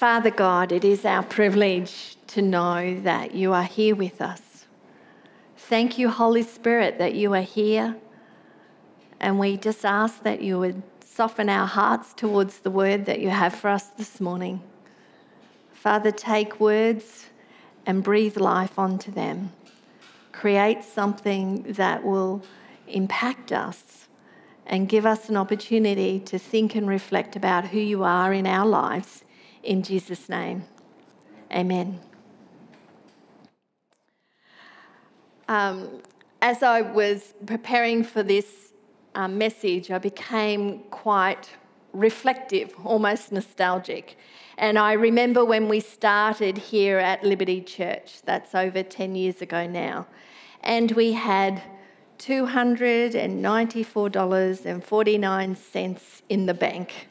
Father God, it is our privilege to know that you are here with us. Thank you, Holy Spirit, that you are here. And we just ask that you would soften our hearts towards the word that you have for us this morning. Father, take words and breathe life onto them. Create something that will impact us and give us an opportunity to think and reflect about who you are in our lives in Jesus' name, amen. Um, as I was preparing for this um, message, I became quite reflective, almost nostalgic. And I remember when we started here at Liberty Church, that's over 10 years ago now, and we had $294.49 in the bank.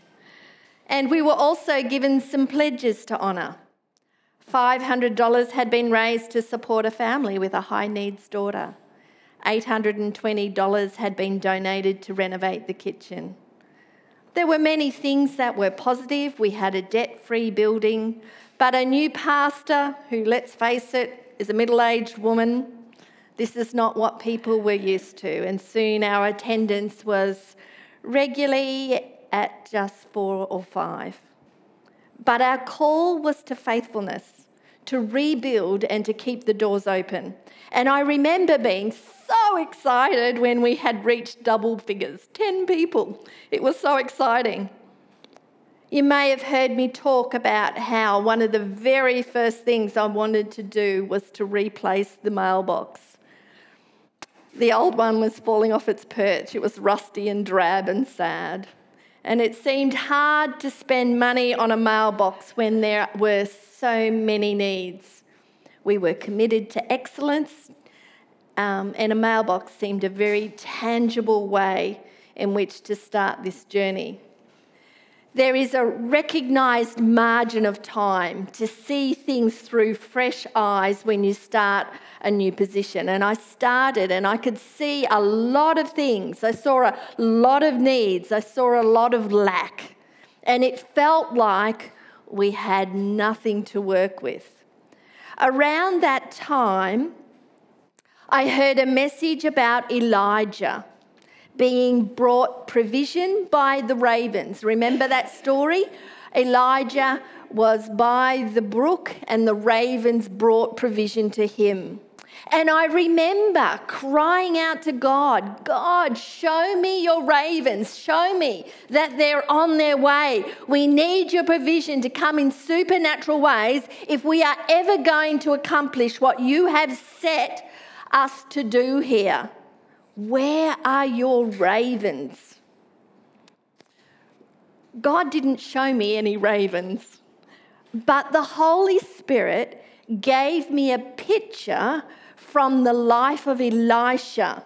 And we were also given some pledges to honour. $500 had been raised to support a family with a high needs daughter. $820 had been donated to renovate the kitchen. There were many things that were positive. We had a debt free building, but a new pastor who, let's face it, is a middle aged woman. This is not what people were used to, and soon our attendance was regularly at just four or five. But our call was to faithfulness, to rebuild and to keep the doors open. And I remember being so excited when we had reached double figures 10 people. It was so exciting. You may have heard me talk about how one of the very first things I wanted to do was to replace the mailbox. The old one was falling off its perch, it was rusty and drab and sad and it seemed hard to spend money on a mailbox when there were so many needs. We were committed to excellence, um, and a mailbox seemed a very tangible way in which to start this journey. There is a recognised margin of time to see things through fresh eyes when you start a new position. And I started and I could see a lot of things. I saw a lot of needs, I saw a lot of lack. And it felt like we had nothing to work with. Around that time, I heard a message about Elijah being brought provision by the ravens. Remember that story? Elijah was by the brook, and the ravens brought provision to him. And I remember crying out to God, God, show me your ravens. Show me that they're on their way. We need your provision to come in supernatural ways if we are ever going to accomplish what you have set us to do here. Where are your ravens? God didn't show me any ravens, but the Holy Spirit gave me a picture from the life of Elisha,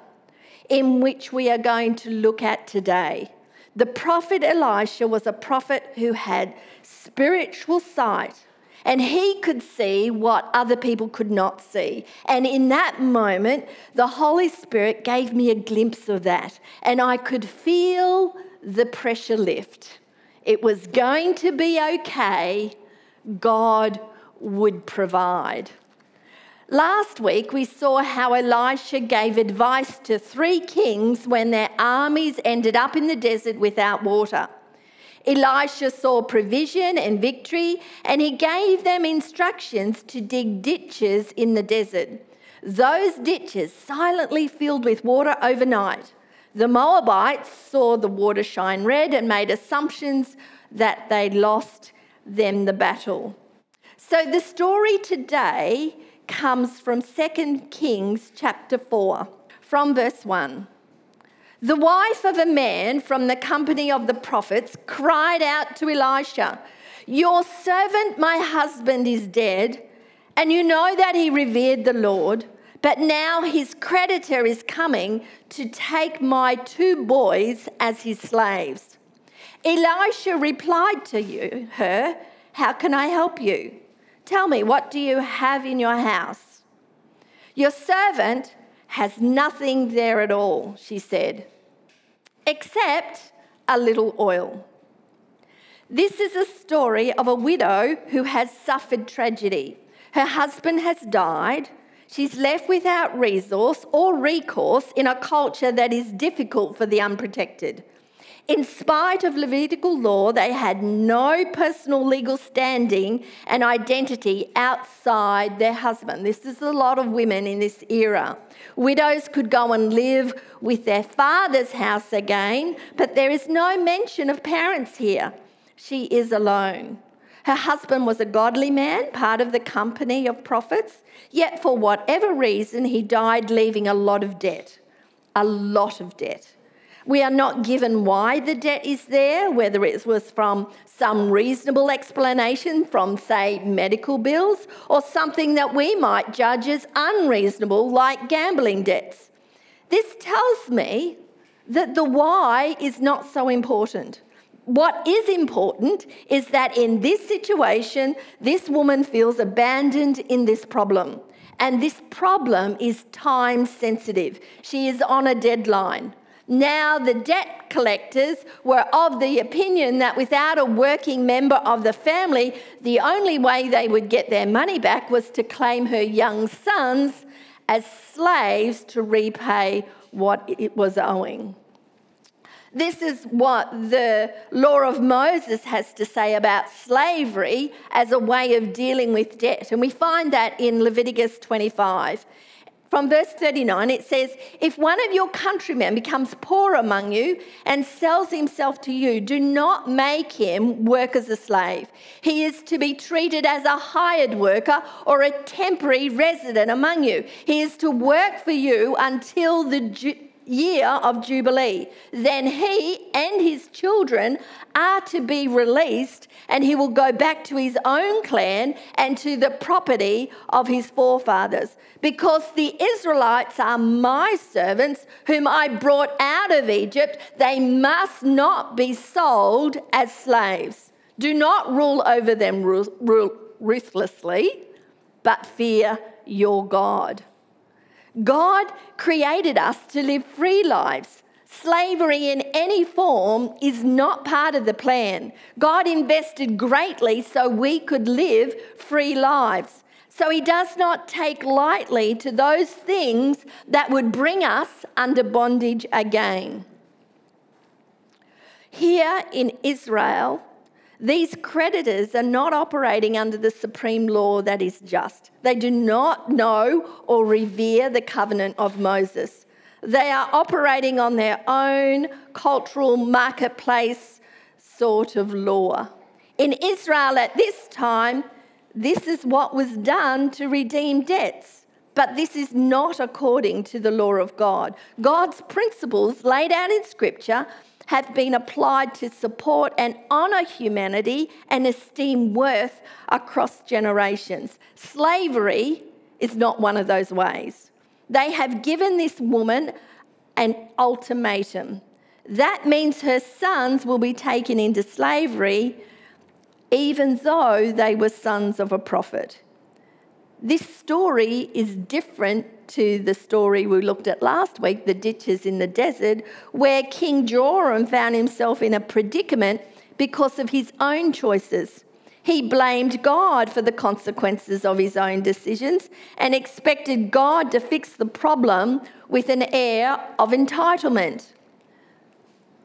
in which we are going to look at today. The prophet Elisha was a prophet who had spiritual sight and he could see what other people could not see. And in that moment, the Holy Spirit gave me a glimpse of that, and I could feel the pressure lift. It was going to be okay, God would provide. Last week, we saw how Elisha gave advice to three kings when their armies ended up in the desert without water. Elisha saw provision and victory, and he gave them instructions to dig ditches in the desert. Those ditches silently filled with water overnight. The Moabites saw the water shine red and made assumptions that they lost them the battle. So the story today comes from 2 Kings chapter 4, from verse 1. The wife of a man from the company of the prophets cried out to Elisha, Your servant, my husband, is dead, and you know that he revered the Lord, but now his creditor is coming to take my two boys as his slaves. Elisha replied to you, her, How can I help you? Tell me, what do you have in your house? Your servant has nothing there at all, she said except a little oil. This is a story of a widow who has suffered tragedy. Her husband has died. She's left without resource or recourse in a culture that is difficult for the unprotected. In spite of Levitical law, they had no personal legal standing and identity outside their husband. This is a lot of women in this era. Widows could go and live with their father's house again, but there is no mention of parents here. She is alone. Her husband was a godly man, part of the company of prophets, yet for whatever reason, he died leaving a lot of debt. A lot of debt. We are not given why the debt is there, whether it was from some reasonable explanation from, say, medical bills, or something that we might judge as unreasonable, like gambling debts. This tells me that the why is not so important. What is important is that in this situation, this woman feels abandoned in this problem. And this problem is time sensitive. She is on a deadline. Now, the debt collectors were of the opinion that without a working member of the family, the only way they would get their money back was to claim her young sons as slaves to repay what it was owing. This is what the law of Moses has to say about slavery as a way of dealing with debt. And we find that in Leviticus 25. From verse 39, it says, If one of your countrymen becomes poor among you and sells himself to you, do not make him work as a slave. He is to be treated as a hired worker or a temporary resident among you. He is to work for you until the year of Jubilee. Then he and his children are to be released, and he will go back to his own clan and to the property of his forefathers. Because the Israelites are my servants, whom I brought out of Egypt, they must not be sold as slaves. Do not rule over them ruthlessly, but fear your God. God created us to live free lives. Slavery in any form is not part of the plan. God invested greatly so we could live free lives. So he does not take lightly to those things that would bring us under bondage again. Here in Israel, these creditors are not operating under the supreme law that is just. They do not know or revere the covenant of Moses. They are operating on their own cultural marketplace sort of law. In Israel at this time, this is what was done to redeem debts. But this is not according to the law of God. God's principles laid out in Scripture have been applied to support and honour humanity and esteem worth across generations. Slavery is not one of those ways. They have given this woman an ultimatum. That means her sons will be taken into slavery, even though they were sons of a prophet. This story is different to the story we looked at last week, the ditches in the desert, where King Joram found himself in a predicament because of his own choices. He blamed God for the consequences of his own decisions and expected God to fix the problem with an air of entitlement.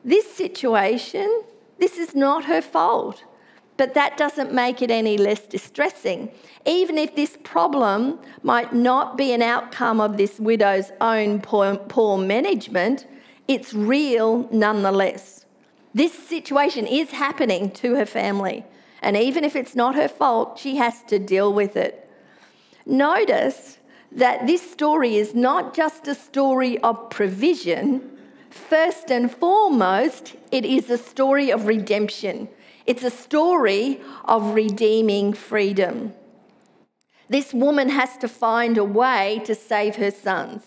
This situation, this is not her fault but that doesn't make it any less distressing. Even if this problem might not be an outcome of this widow's own poor, poor management, it's real nonetheless. This situation is happening to her family, and even if it's not her fault, she has to deal with it. Notice that this story is not just a story of provision. First and foremost, it is a story of redemption. It's a story of redeeming freedom. This woman has to find a way to save her sons.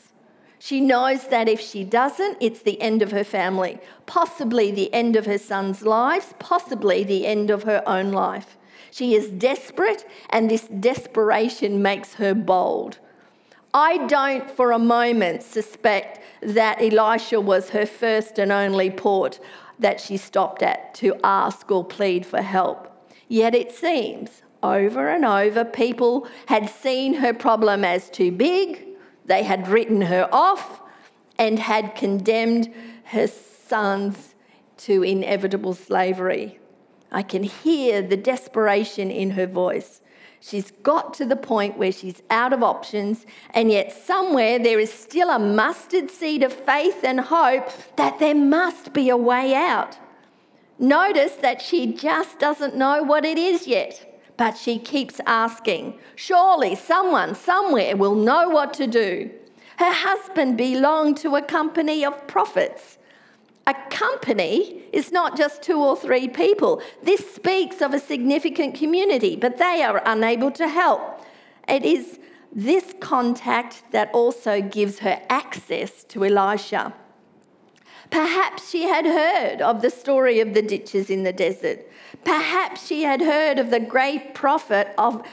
She knows that if she doesn't, it's the end of her family, possibly the end of her sons' lives, possibly the end of her own life. She is desperate, and this desperation makes her bold. I don't for a moment suspect that Elisha was her first and only port that she stopped at to ask or plead for help. Yet it seems over and over people had seen her problem as too big, they had written her off, and had condemned her sons to inevitable slavery. I can hear the desperation in her voice. She's got to the point where she's out of options, and yet somewhere there is still a mustard seed of faith and hope that there must be a way out. Notice that she just doesn't know what it is yet, but she keeps asking. Surely someone somewhere will know what to do. Her husband belonged to a company of prophets. A company is not just two or three people. This speaks of a significant community, but they are unable to help. It is this contact that also gives her access to Elisha. Perhaps she had heard of the story of the ditches in the desert. Perhaps she had heard of the great prophet of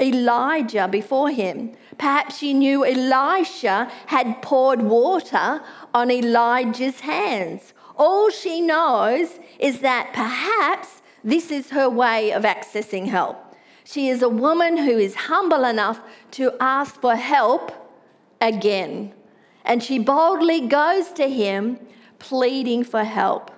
Elijah before him. Perhaps she knew Elisha had poured water on Elijah's hands. All she knows is that perhaps this is her way of accessing help. She is a woman who is humble enough to ask for help again. And she boldly goes to him, pleading for help.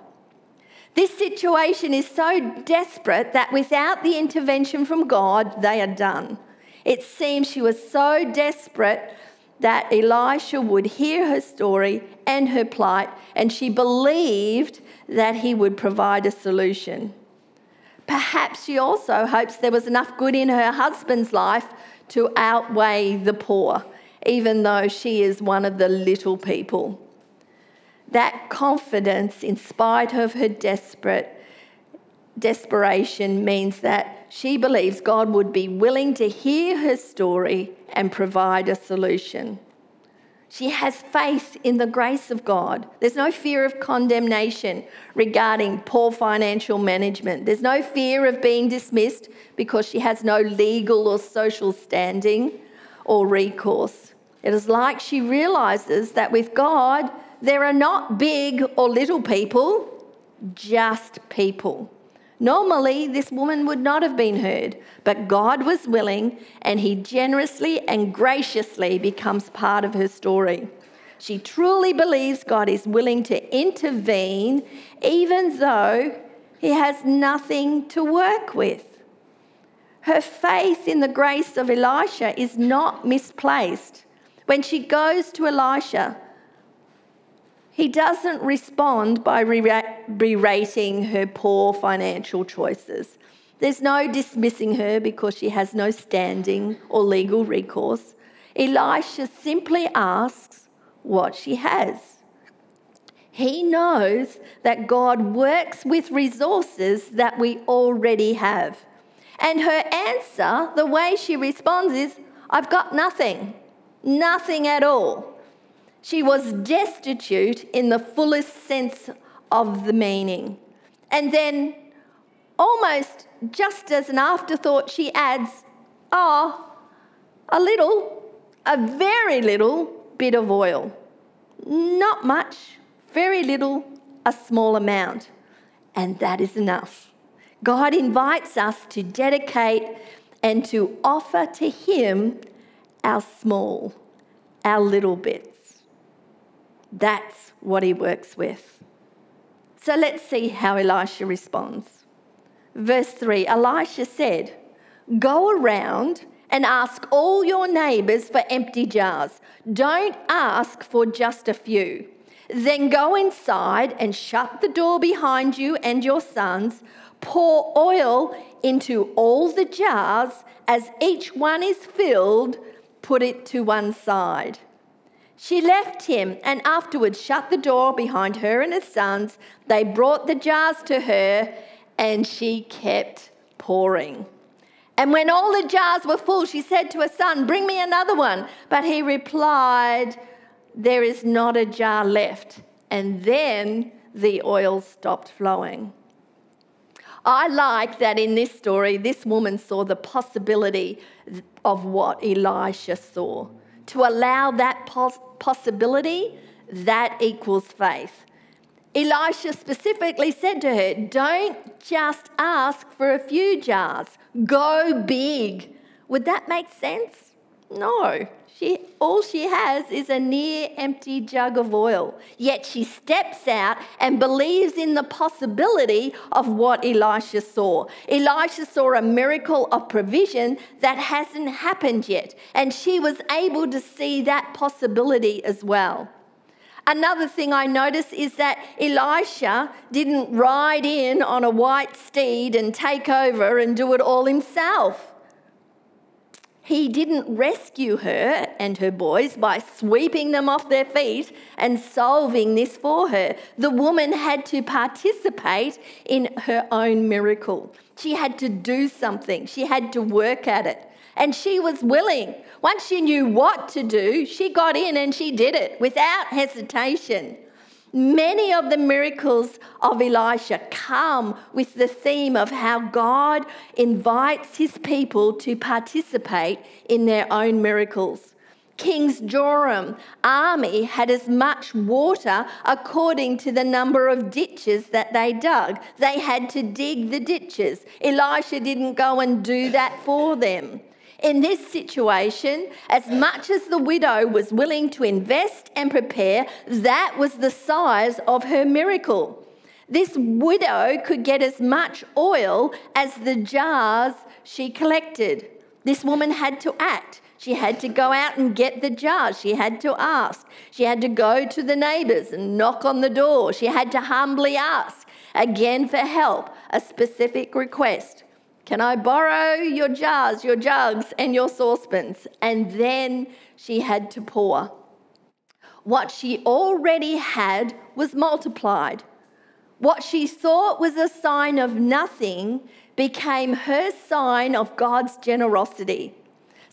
This situation is so desperate that without the intervention from God, they are done. It seems she was so desperate that Elisha would hear her story and her plight, and she believed that he would provide a solution. Perhaps she also hopes there was enough good in her husband's life to outweigh the poor, even though she is one of the little people. That confidence, in spite of her desperate desperation, means that she believes God would be willing to hear her story and provide a solution. She has faith in the grace of God. There's no fear of condemnation regarding poor financial management. There's no fear of being dismissed because she has no legal or social standing or recourse. It is like she realizes that with God, there are not big or little people, just people. Normally, this woman would not have been heard, but God was willing, and He generously and graciously becomes part of her story. She truly believes God is willing to intervene, even though He has nothing to work with. Her faith in the grace of Elisha is not misplaced. When she goes to Elisha, he doesn't respond by berating her poor financial choices. There's no dismissing her because she has no standing or legal recourse. Elisha simply asks what she has. He knows that God works with resources that we already have. And her answer, the way she responds, is I've got nothing, nothing at all. She was destitute in the fullest sense of the meaning. And then, almost just as an afterthought, she adds, Oh, a little, a very little bit of oil. Not much, very little, a small amount. And that is enough. God invites us to dedicate and to offer to Him our small, our little bits. That's what he works with. So let's see how Elisha responds. Verse 3 Elisha said, Go around and ask all your neighbours for empty jars. Don't ask for just a few. Then go inside and shut the door behind you and your sons. Pour oil into all the jars. As each one is filled, put it to one side. She left him and afterwards shut the door behind her and his sons. They brought the jars to her and she kept pouring. And when all the jars were full, she said to her son, Bring me another one. But he replied, There is not a jar left. And then the oil stopped flowing. I like that in this story, this woman saw the possibility of what Elisha saw to allow that pos- possibility, that equals faith. Elisha specifically said to her, Don't just ask for a few jars, go big. Would that make sense? No. She, all she has is a near empty jug of oil. Yet she steps out and believes in the possibility of what Elisha saw. Elisha saw a miracle of provision that hasn't happened yet, and she was able to see that possibility as well. Another thing I notice is that Elisha didn't ride in on a white steed and take over and do it all himself. He didn't rescue her and her boys by sweeping them off their feet and solving this for her. The woman had to participate in her own miracle. She had to do something, she had to work at it. And she was willing. Once she knew what to do, she got in and she did it without hesitation. Many of the miracles of Elisha come with the theme of how God invites his people to participate in their own miracles. King's Joram army had as much water according to the number of ditches that they dug. They had to dig the ditches. Elisha didn't go and do that for them. In this situation, as much as the widow was willing to invest and prepare, that was the size of her miracle. This widow could get as much oil as the jars she collected. This woman had to act. She had to go out and get the jars. She had to ask. She had to go to the neighbours and knock on the door. She had to humbly ask again for help, a specific request. Can I borrow your jars, your jugs, and your saucepans? And then she had to pour. What she already had was multiplied. What she thought was a sign of nothing became her sign of God's generosity.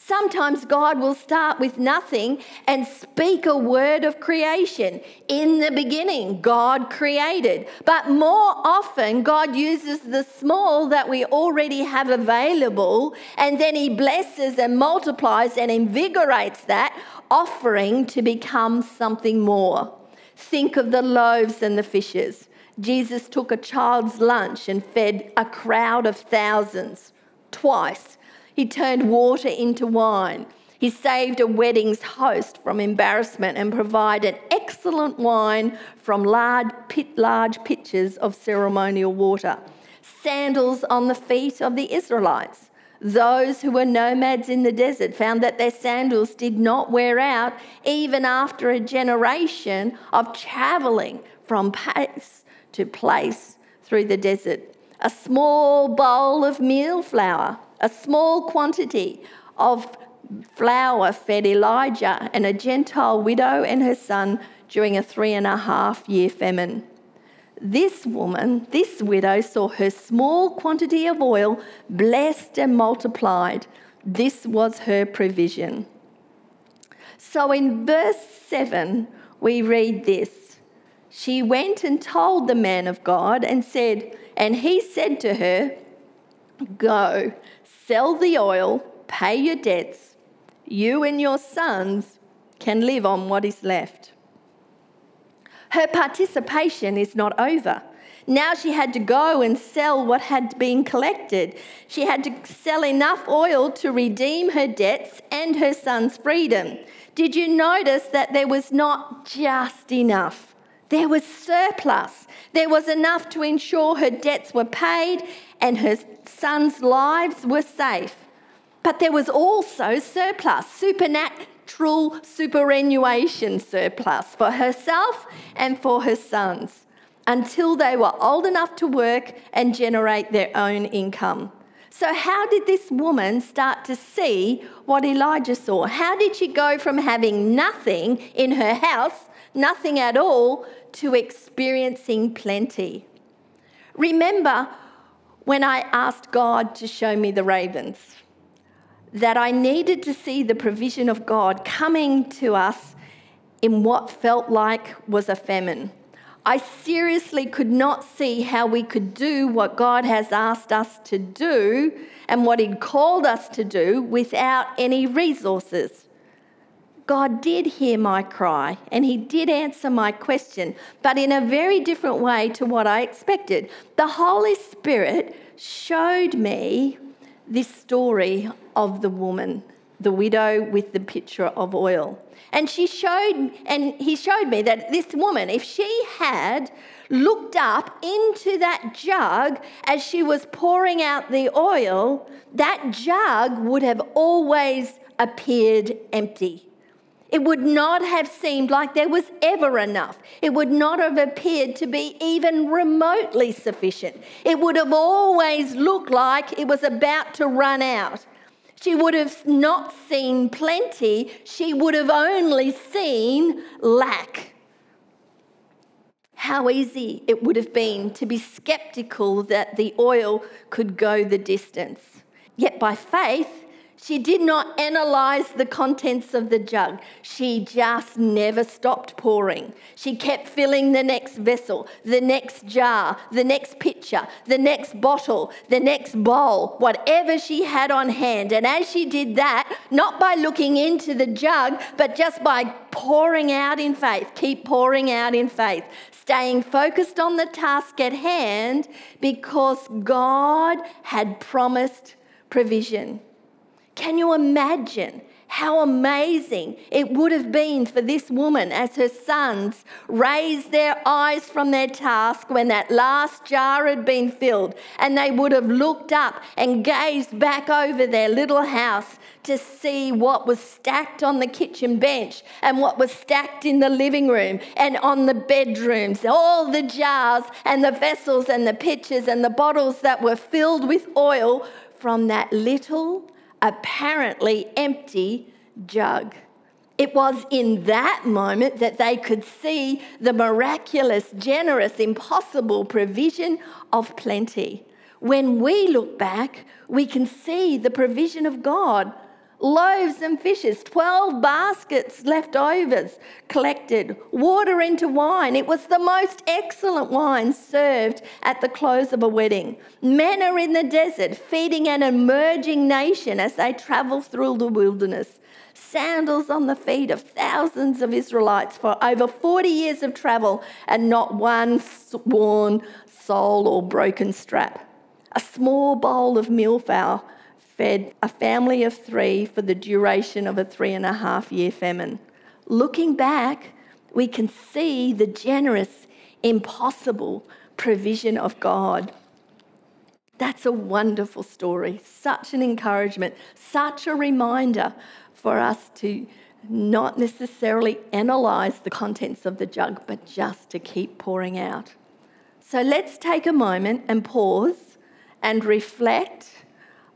Sometimes God will start with nothing and speak a word of creation. In the beginning, God created. But more often, God uses the small that we already have available, and then He blesses and multiplies and invigorates that offering to become something more. Think of the loaves and the fishes. Jesus took a child's lunch and fed a crowd of thousands twice he turned water into wine. He saved a wedding's host from embarrassment and provided excellent wine from large, pit, large pitchers of ceremonial water. Sandals on the feet of the Israelites. Those who were nomads in the desert found that their sandals did not wear out even after a generation of traveling from place to place through the desert. A small bowl of meal flour a small quantity of flour fed Elijah and a Gentile widow and her son during a three and a half year famine. This woman, this widow, saw her small quantity of oil blessed and multiplied. This was her provision. So in verse 7, we read this She went and told the man of God and said, and he said to her, Go, sell the oil, pay your debts. You and your sons can live on what is left. Her participation is not over. Now she had to go and sell what had been collected. She had to sell enough oil to redeem her debts and her son's freedom. Did you notice that there was not just enough? There was surplus. There was enough to ensure her debts were paid and her sons' lives were safe. But there was also surplus, supernatural superannuation surplus for herself and for her sons until they were old enough to work and generate their own income. So, how did this woman start to see what Elijah saw? How did she go from having nothing in her house, nothing at all, to experiencing plenty? Remember, when I asked God to show me the ravens, that I needed to see the provision of God coming to us in what felt like was a famine. I seriously could not see how we could do what God has asked us to do and what He'd called us to do without any resources. God did hear my cry and He did answer my question, but in a very different way to what I expected. The Holy Spirit showed me this story of the woman, the widow with the pitcher of oil. And she showed, and he showed me that this woman, if she had looked up into that jug as she was pouring out the oil, that jug would have always appeared empty. It would not have seemed like there was ever enough. It would not have appeared to be even remotely sufficient. It would have always looked like it was about to run out. She would have not seen plenty, she would have only seen lack. How easy it would have been to be skeptical that the oil could go the distance. Yet by faith, she did not analyze the contents of the jug. She just never stopped pouring. She kept filling the next vessel, the next jar, the next pitcher, the next bottle, the next bowl, whatever she had on hand. And as she did that, not by looking into the jug, but just by pouring out in faith, keep pouring out in faith, staying focused on the task at hand because God had promised provision. Can you imagine how amazing it would have been for this woman as her sons raised their eyes from their task when that last jar had been filled and they would have looked up and gazed back over their little house to see what was stacked on the kitchen bench and what was stacked in the living room and on the bedrooms, all the jars and the vessels and the pitchers and the bottles that were filled with oil from that little apparently empty jug. It was in that moment that they could see the miraculous, generous, impossible provision of plenty. When we look back, we can see the provision of God loaves and fishes, 12 baskets leftovers collected, water into wine. It was the most excellent wine served at the close of a wedding. Manna in the desert, feeding an emerging nation as they travel through the wilderness. Sandals on the feet of thousands of Israelites for over 40 years of travel, and not one worn sole or broken strap. A small bowl of meal flour fed a family of three for the duration of a three and a half year famine. Looking back, we can see the generous, impossible provision of God. That's a wonderful story, such an encouragement, such a reminder for us to not necessarily analyze the contents of the jug, but just to keep pouring out. So let's take a moment and pause and reflect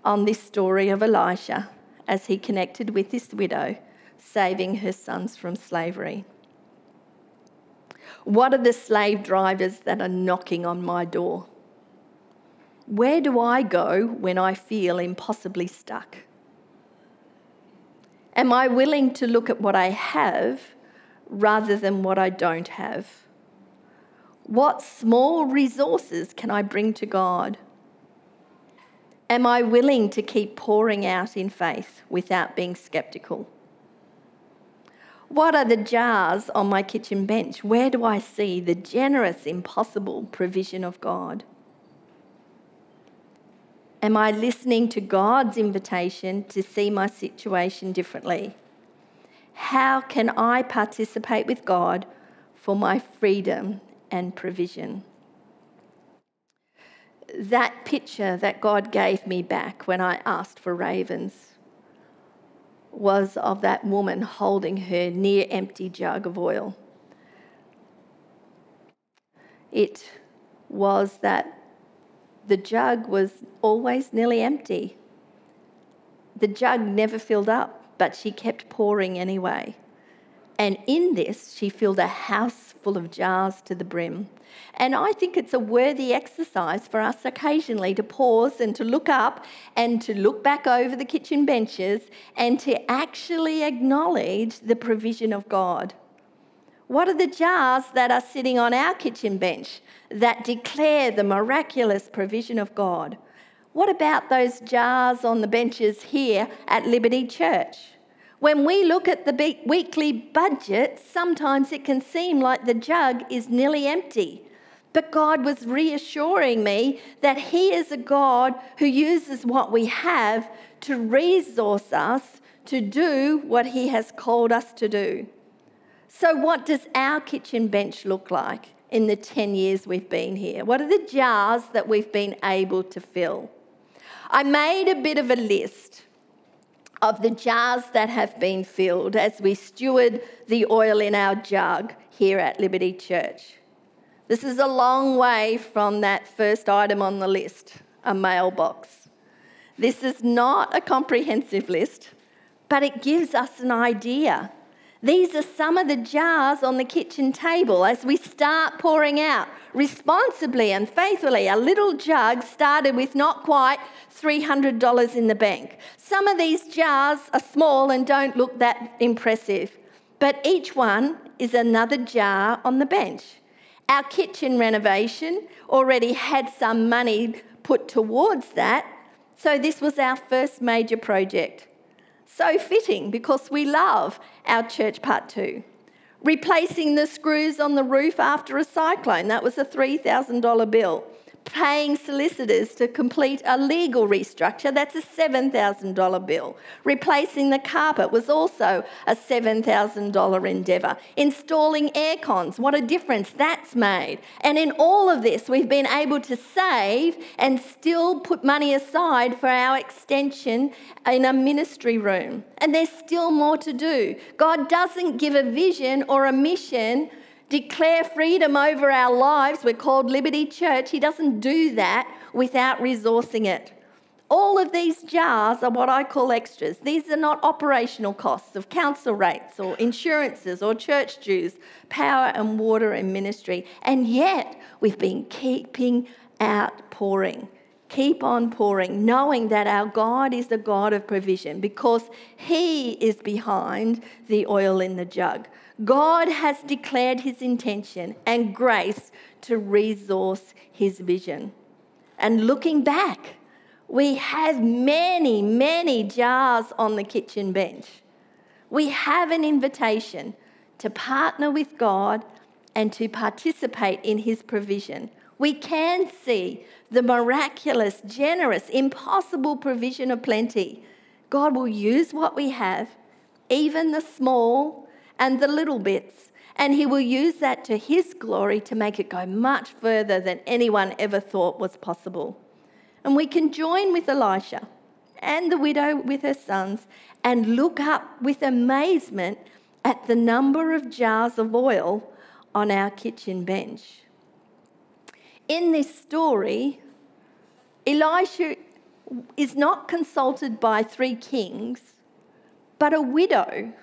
on this story of Elisha as he connected with this widow, saving her sons from slavery. What are the slave drivers that are knocking on my door? Where do I go when I feel impossibly stuck? Am I willing to look at what I have rather than what I don't have? What small resources can I bring to God? Am I willing to keep pouring out in faith without being skeptical? What are the jars on my kitchen bench? Where do I see the generous, impossible provision of God? Am I listening to God's invitation to see my situation differently? How can I participate with God for my freedom and provision? That picture that God gave me back when I asked for ravens was of that woman holding her near empty jug of oil. It was that the jug was always nearly empty. The jug never filled up, but she kept pouring anyway. And in this, she filled a house full of jars to the brim. And I think it's a worthy exercise for us occasionally to pause and to look up and to look back over the kitchen benches and to actually acknowledge the provision of God. What are the jars that are sitting on our kitchen bench that declare the miraculous provision of God? What about those jars on the benches here at Liberty Church? When we look at the weekly budget, sometimes it can seem like the jug is nearly empty. But God was reassuring me that He is a God who uses what we have to resource us to do what He has called us to do. So, what does our kitchen bench look like in the 10 years we've been here? What are the jars that we've been able to fill? I made a bit of a list of the jars that have been filled as we steward the oil in our jug here at Liberty Church. This is a long way from that first item on the list, a mailbox. This is not a comprehensive list, but it gives us an idea. These are some of the jars on the kitchen table as we start pouring out responsibly and faithfully. A little jug started with not quite $300 in the bank. Some of these jars are small and don't look that impressive, but each one is another jar on the bench. Our kitchen renovation already had some money put towards that, so this was our first major project. So fitting because we love our church part two. Replacing the screws on the roof after a cyclone, that was a $3,000 bill paying solicitors to complete a legal restructure, that's a $7,000 bill. Replacing the carpet was also a $7,000 endeavour. Installing air cons, what a difference that's made. And in all of this, we've been able to save and still put money aside for our extension in a ministry room. And there's still more to do. God doesn't give a vision or a mission declare freedom over our lives. We're called Liberty Church. He doesn't do that without resourcing it. All of these jars are what I call extras. These are not operational costs of council rates or insurances or church dues, power and water and ministry. And yet, we've been keeping out pouring. Keep on pouring, knowing that our God is the God of provision because He is behind the oil in the jug. God has declared his intention and grace to resource his vision. And looking back, we have many, many jars on the kitchen bench. We have an invitation to partner with God and to participate in his provision. We can see the miraculous, generous, impossible provision of plenty. God will use what we have, even the small and the little bits. And he will use that to his glory to make it go much further than anyone ever thought was possible. And we can join with Elisha and the widow with her sons and look up with amazement at the number of jars of oil on our kitchen bench. In this story, Elisha is not consulted by three kings, but a widow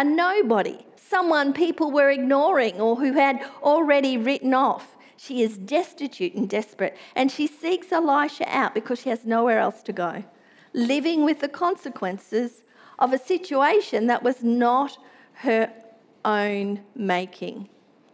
a nobody, someone people were ignoring or who had already written off. She is destitute and desperate, and she seeks Elisha out because she has nowhere else to go, living with the consequences of a situation that was not her own making.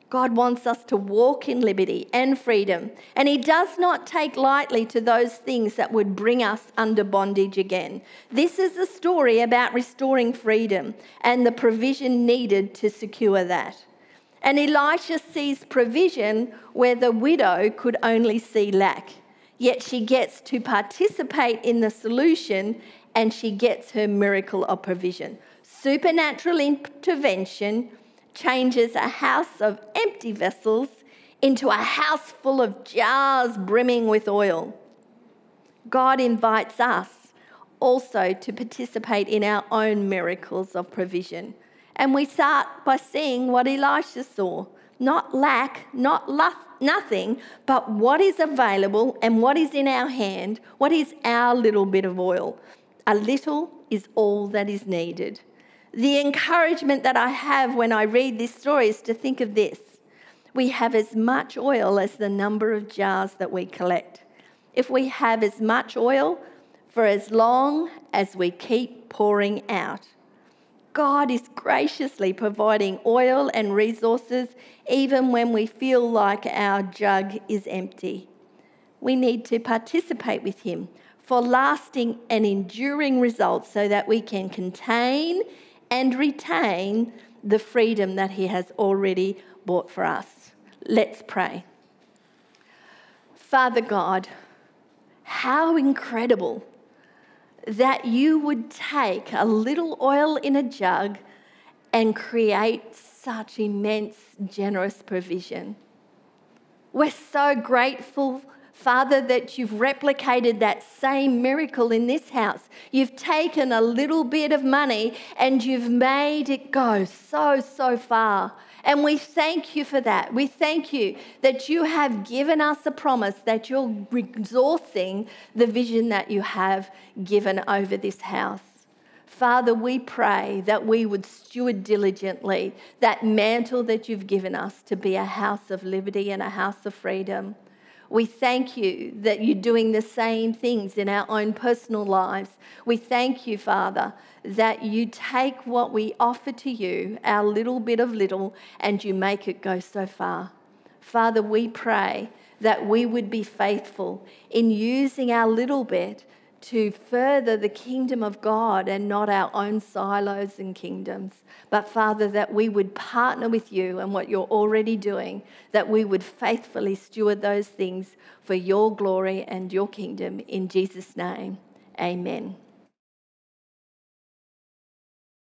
God wants us to walk in liberty and freedom, and He does not take lightly to those things that would bring us under bondage again. This is a story about restoring freedom and the provision needed to secure that. And Elisha sees provision where the widow could only see lack, yet she gets to participate in the solution and she gets her miracle of provision. Supernatural intervention changes a house of empty vessels into a house full of jars brimming with oil. God invites us also to participate in our own miracles of provision. And we start by seeing what Elisha saw not lack, not nothing, but what is available and what is in our hand, what is our little bit of oil. A little is all that is needed. The encouragement that I have when I read this story is to think of this we have as much oil as the number of jars that we collect. If we have as much oil for as long as we keep pouring out, God is graciously providing oil and resources even when we feel like our jug is empty. We need to participate with Him for lasting and enduring results so that we can contain and retain the freedom that He has already bought for us. Let's pray. Father God, how incredible that you would take a little oil in a jug and create such immense, generous provision. We're so grateful Father, that you've replicated that same miracle in this house. You've taken a little bit of money and you've made it go so, so far. And we thank you for that. We thank you that you have given us a promise that you're resourcing the vision that you have given over this house. Father, we pray that we would steward diligently that mantle that you've given us to be a house of liberty and a house of freedom. We thank you that you're doing the same things in our own personal lives. We thank you, Father, that you take what we offer to you, our little bit of little, and you make it go so far. Father, we pray that we would be faithful in using our little bit to further the kingdom of God and not our own silos and kingdoms. But Father, that we would partner with you and what you're already doing, that we would faithfully steward those things for your glory and your kingdom. In Jesus' name, amen.